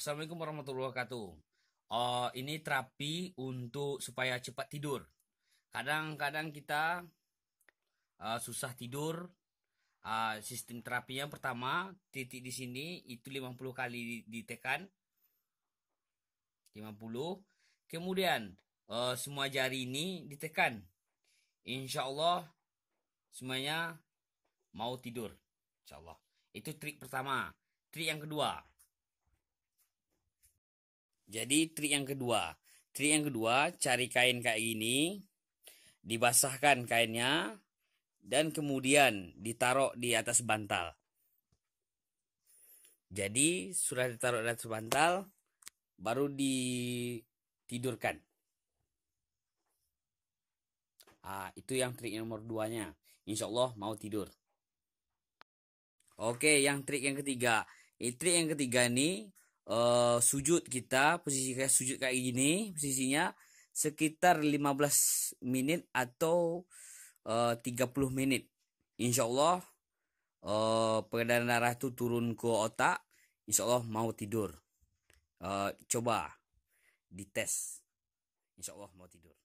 Assalamualaikum warahmatullahi wabarakatuh. Uh, ini terapi untuk supaya cepat tidur. Kadang-kadang kita uh, susah tidur. Uh, sistem terapi yang pertama titik di sini itu 50 kali ditekan. 50. Kemudian uh, semua jari ini ditekan. Insya Allah semuanya mau tidur. Insya Allah. Itu trik pertama. Trik yang kedua jadi trik yang kedua, trik yang kedua cari kain kayak gini, dibasahkan kainnya dan kemudian ditaruh di atas bantal. Jadi sudah ditaruh di atas bantal, baru ditidurkan. Ah, itu yang trik nomor duanya. Insya Allah mau tidur. Oke, yang trik yang ketiga. Ini trik yang ketiga nih uh, sujud kita posisi kayak sujud kayak gini posisinya sekitar 15 menit atau eh, uh, 30 menit. Insya Allah uh, peredaran darah itu turun ke otak Insya Allah mau tidur. Uh, coba dites. Insya Allah mau tidur